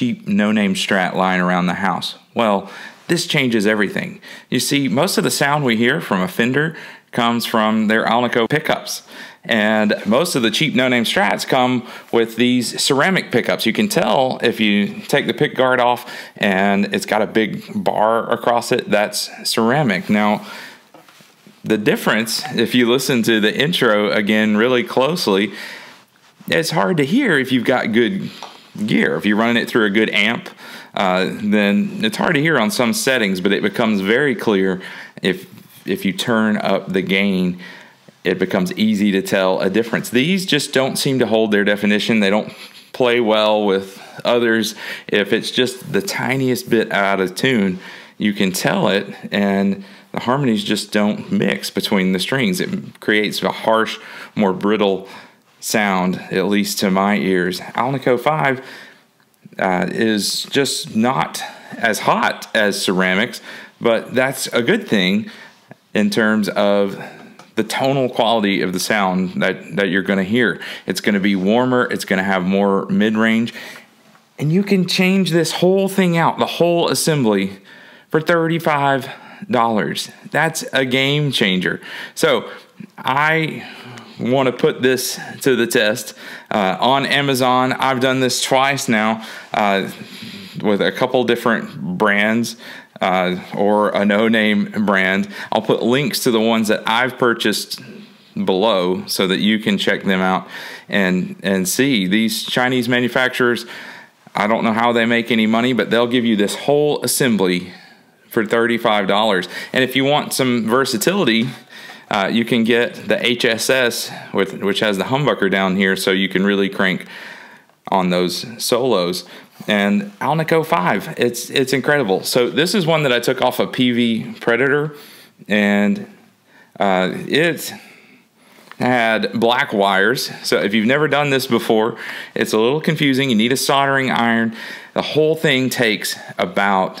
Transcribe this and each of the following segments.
cheap no name strat lying around the house. Well, this changes everything. You see, most of the sound we hear from a Fender comes from their Alnico pickups. And most of the cheap no-name strats come with these ceramic pickups. You can tell if you take the pick guard off and it's got a big bar across it, that's ceramic. Now, the difference, if you listen to the intro again really closely, it's hard to hear if you've got good gear. If you're running it through a good amp, uh, then it's hard to hear on some settings, but it becomes very clear if if you turn up the gain it becomes easy to tell a difference. These just don't seem to hold their definition. They don't play well with others. If it's just the tiniest bit out of tune, you can tell it, and the harmonies just don't mix between the strings. It creates a harsh, more brittle sound, at least to my ears. Alnico 5 uh, is just not as hot as ceramics, but that's a good thing in terms of the tonal quality of the sound that, that you're going to hear. It's going to be warmer, it's going to have more mid range, and you can change this whole thing out, the whole assembly, for $35. That's a game changer. So I want to put this to the test uh, on Amazon. I've done this twice now uh, with a couple different brands uh, or a no name brand. I'll put links to the ones that I've purchased below so that you can check them out and and see these Chinese manufacturers I don't know how they make any money but they'll give you this whole assembly for $35 and if you want some versatility uh, you can get the HSS with which has the humbucker down here so you can really crank on those solos and Alnico 5. It's it's incredible. So this is one that I took off a of Peavey Predator, and uh, it had black wires. So if you've never done this before, it's a little confusing. You need a soldering iron. The whole thing takes about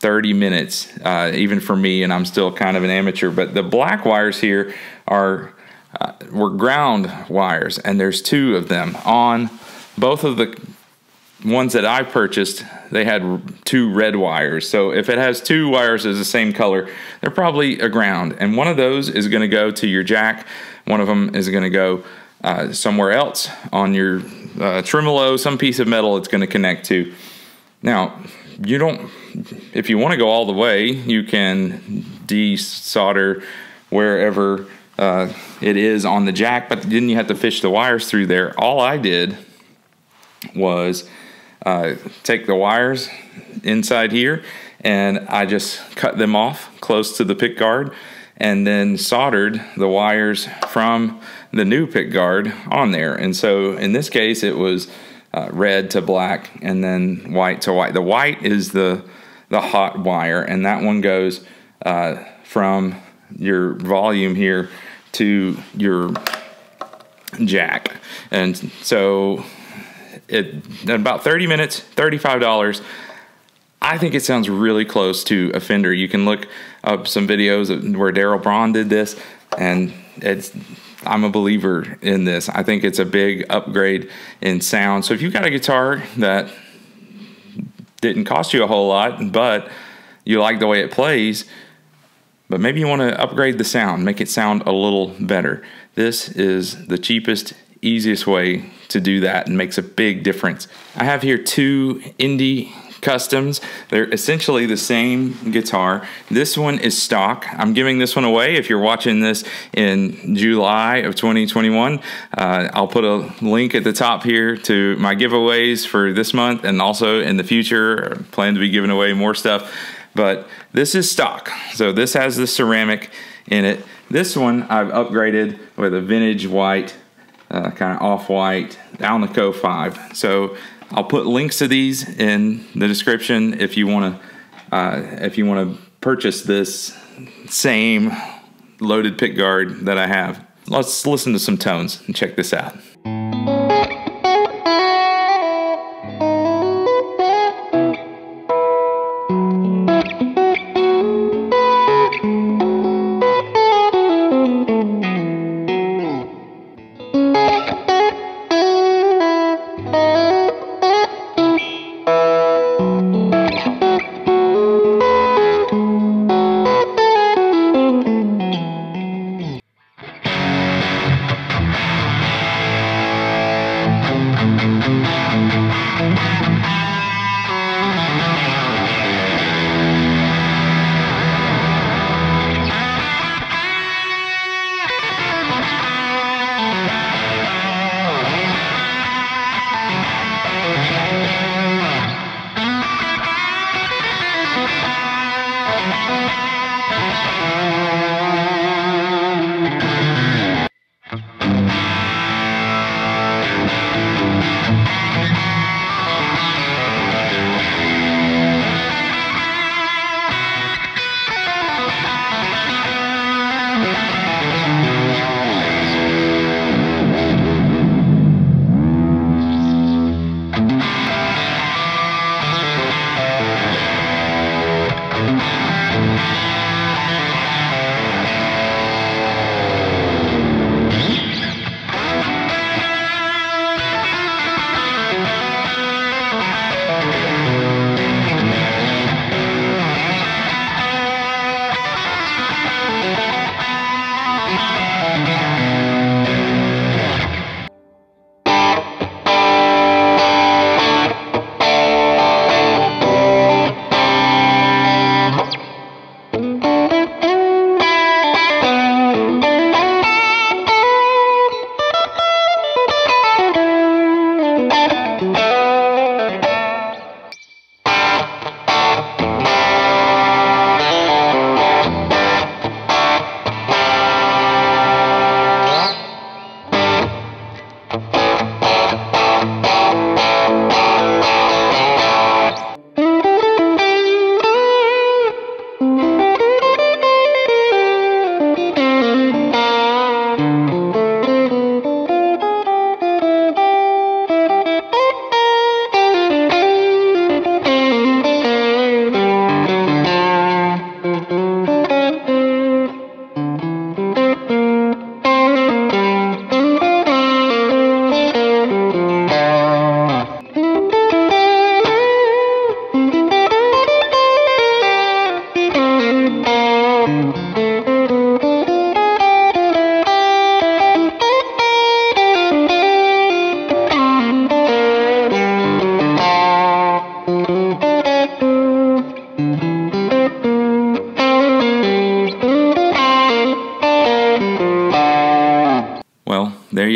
30 minutes, uh, even for me, and I'm still kind of an amateur. But the black wires here are uh, were ground wires, and there's two of them on both of the ones that I purchased, they had two red wires. So if it has two wires as the same color, they're probably a ground. And one of those is going to go to your jack. One of them is going to go uh, somewhere else on your uh, tremolo, some piece of metal it's going to connect to. Now, you don't, if you want to go all the way, you can desolder wherever uh, it is on the jack, but then you have to fish the wires through there. All I did was uh, take the wires inside here and I just cut them off close to the pick guard and then soldered the wires from the new pick guard on there. And so in this case, it was uh, red to black and then white to white. The white is the, the hot wire, and that one goes uh, from your volume here to your jack. And so it, in about 30 minutes, $35. I think it sounds really close to a Fender. You can look up some videos where Darrell Braun did this, and it's I'm a believer in this. I think it's a big upgrade in sound. So if you've got a guitar that didn't cost you a whole lot, but you like the way it plays, but maybe you want to upgrade the sound, make it sound a little better. This is the cheapest easiest way to do that and makes a big difference. I have here two Indy customs. They're essentially the same guitar. This one is stock. I'm giving this one away. If you're watching this in July of 2021, uh, I'll put a link at the top here to my giveaways for this month and also in the future. I plan to be giving away more stuff. But this is stock. So this has the ceramic in it. This one I've upgraded with a vintage white uh, kind of off-white Alnico 5. So I'll put links to these in the description if you want to uh, if you want to purchase this same loaded pick guard that I have. Let's listen to some tones and check this out.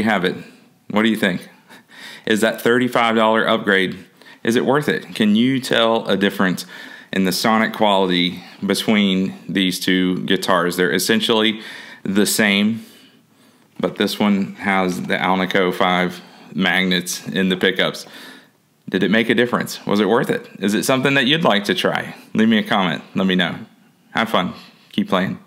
You have it. What do you think? Is that $35 upgrade is it worth it? Can you tell a difference in the sonic quality between these two guitars? They're essentially the same, but this one has the Alnico 5 magnets in the pickups. Did it make a difference? Was it worth it? Is it something that you'd like to try? Leave me a comment. Let me know. Have fun. Keep playing.